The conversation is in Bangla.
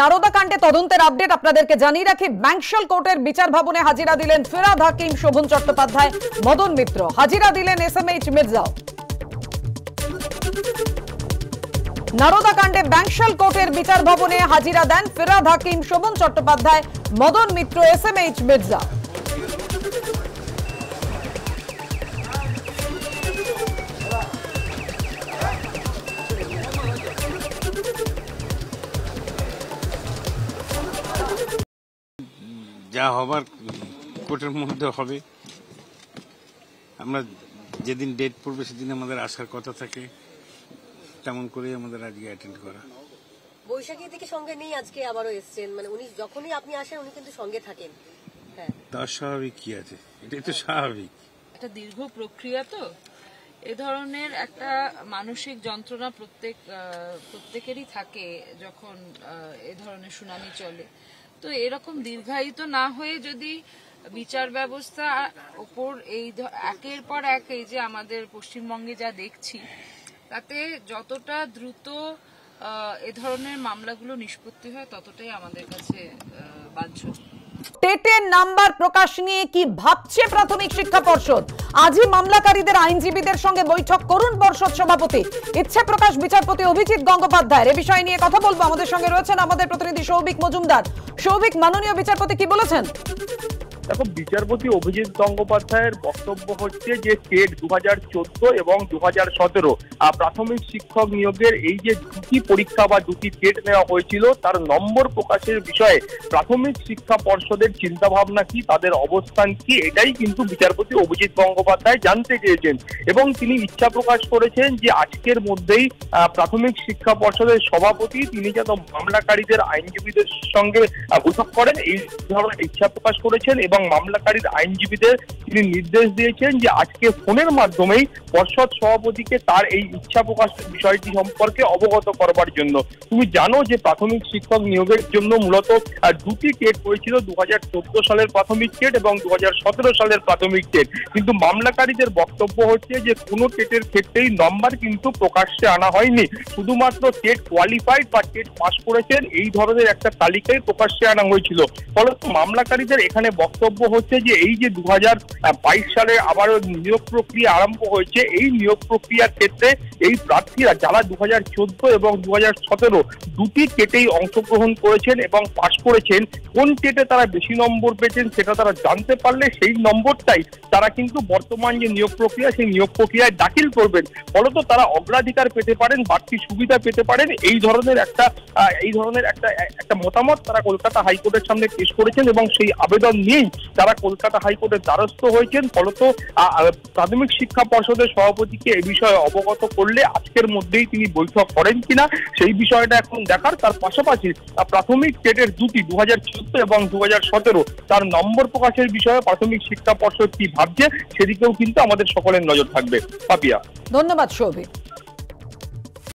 নারদা কাণ্ডে তদন্তের আপডেট আপনাদেরকে জানিয়ে রাখি। ব্যাংশাল কোর্টের বিচার ভবনে হাজিরা দিলেন ফেরাদ হাকিম, শোভন চট্টোপাধ্যায়, মদন মিত্র। হাজিরা দিলেন এস এম এইচ মির্জাও। নারদা কাণ্ডে ব্যাংশাল কোর্টের বিচার ভবনে হাজিরা দেন Firhad Hakim, Sovan Chattopadhyay, Madan Mitra, S M H Mirza. যা হবার কোর্টের মধ্যে হবে। আমরা যেদিন ডেট পড়বে সেদিন আমাদের আসার কথা থাকে। তেমন করেই আমাদের আজকে অ্যাটেন্ড করা। বৈশাখী থেকে সঙ্গে নিয়ে আজকে আবারও এসছেন। মানে উনি যখনই আপনি আসেন উনি কিন্তু সঙ্গে থাকেন। হ্যাঁ। তার স্বাভাবিক কি আছে? এটাই তো স্বাভাবিক। একটা দীর্ঘ প্রক্রিয়া তো। এ ধরনের একটা মানসিক যন্ত্রণা প্রত্যেক প্রত্যেকেরই থাকে যখন এ ধরনের শুনানি চলে। তো এরকম দীর্ঘায়িত না হয়ে যদি বিচার ব্যবস্থা ওপর এই একের পর এক এই যে আমাদের পশ্চিমবঙ্গে যা দেখছি, তাতে যতটা দ্রুত এ ধরনের মামলাগুলো নিষ্পত্তি হয় ততটাই আমাদের কাছে বাঞ্ছনীয়। টেটের নাম্বার প্রকাশ নিয়ে কি ভাবছে প্রাথমিক শিক্ষা পর্ষদ? আজই মামলাকারীদের আইনজীবীদের সঙ্গে বৈঠক করুন পর্ষদ সভাপতি। ইচ্ছে প্রকাশ বিচারপতি অভিজিৎ গঙ্গোপাধ্যায়ের এ বিষয় নিয়ে কথা বলব। আমাদের সঙ্গে রয়েছেন আমাদের প্রতিনিধি সৌভিক মজুমদার। সৌভিক মাননীয় বিচারপতি কি বলেছেন? দেখো, বিচারপতি অভিজিৎ গঙ্গোপাধ্যায়ের বক্তব্য হচ্ছে যে টেট দু হাজার চোদ্দ এবং দু হাজার সতেরো প্রাথমিক শিক্ষক নিয়োগের এই যে দুটি পরীক্ষা বা দুটি টেট নেওয়া হয়েছিল, তার নম্বর প্রকাশের বিষয়ে প্রাথমিক শিক্ষা পর্ষদের চিন্তা ভাবনা কি? তাদের অবস্থান কি? এটাই কিন্তু বিচারপতি অভিজিৎ গঙ্গোপাধ্যায় জানতে চেয়েছেন। এবং তিনি ইচ্ছা প্রকাশ করেছেন যে আজকের মধ্যেই প্রাথমিক শিক্ষা পর্ষদের সভাপতি তিনি যেন মামলাকারীদের আইনজীবীদের সঙ্গে বৈঠক করেন। এই ধরনের ইচ্ছা প্রকাশ করেছেন এবং মামলাকারীর আইনজীবীদের তিনি নির্দেশ দিয়েছেন যে আজকে ফোনের মাধ্যমেই পর্ষদ সভাপতিকে তার এই ইচ্ছা প্রকাশের বিষয়টি সম্পর্কে অবগত করবার জন্য। তুমি জানো যে প্রাথমিক শিক্ষক নিয়োগের জন্য মূলত দুটি টেট হয়েছিল দু হাজার চোদ্দ সালের প্রাথমিক টেট এবং দু হাজার সতেরো সালের প্রাথমিক টেট। কিন্তু মামলাকারীদের বক্তব্য হচ্ছে যে কোনো টেটের ক্ষেত্রেই নম্বর কিন্তু প্রকাশ্যে আনা হয়নি। শুধুমাত্র টেট কোয়ালিফাইড বা টেট পাস করেছেন এই ধরনের একটা তালিকায় প্রকাশ্যে আনা হয়েছিল। ফলত মামলাকারীদের এখানে বক্তব্য হচ্ছে যে এই যে দু হাজার বাইশ সালে আবারও নিয়োগ প্রক্রিয়া আরম্ভ হয়েছে, এই নিয়োগ প্রক্রিয়ার ক্ষেত্রে এই প্রার্থীরা যারা দু হাজার চোদ্দ এবং দু হাজার সতেরো দুটি টেটেই অংশগ্রহণ করেছেন এবং পাশ করেছেন, কোন টেটে তারা বেশি নম্বর পেয়েছেন সেটা তারা জানতে পারলে সেই নম্বরটাই তারা কিন্তু বর্তমান যে নিয়োগ প্রক্রিয়া, সেই নিয়োগ প্রক্রিয়ায় দাখিল করবেন। ফলত তারা অগ্রাধিকার পেতে পারেন, বাড়তি সুবিধা পেতে পারেন, এই ধরনের একটা এই ধরনের একটা একটা মতামত তারা কলকাতা হাইকোর্টের সামনে পেশ করেছেন এবং সেই আবেদন নিয়েই তারা কলকাতা হাইকোর্টের দ্বারস্থ হয়েছেন। ফলত প্রাথমিক শিক্ষা পর্ষদের সভাপতিকে এ বিষয়ে অবগত করলে আজকের মধ্যেই তিনি বৈঠক করেন কিনা সেই বিষয়টা এখন দেখার। তার পাশাপাশি প্রাথমিক টেটের দুটি দু হাজার চোদ্দ এবং দু হাজার সতেরো, তার নম্বর প্রকাশের বিষয়ে প্রাথমিক শিক্ষা পর্ষদ কি ভাবছে, সেদিকেও কিন্তু আমাদের সকলের নজর থাকবে। পাপিয়া। ধন্যবাদ সৌভিক